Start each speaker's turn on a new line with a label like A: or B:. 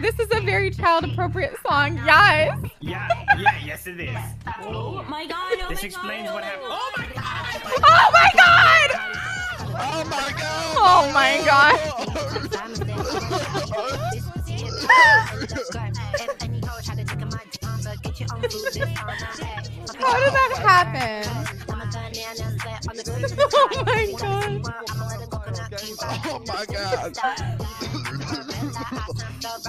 A: This is a very child appropriate song. Yes.
B: Yeah, yeah, yes it is.
C: Oh my god. Oh
B: This
C: my
B: explains
C: god.
B: what happened. Oh my god!
A: Oh my god.
D: Oh my god!
A: Oh my god. How did that happen? Oh my god.
D: Oh my god!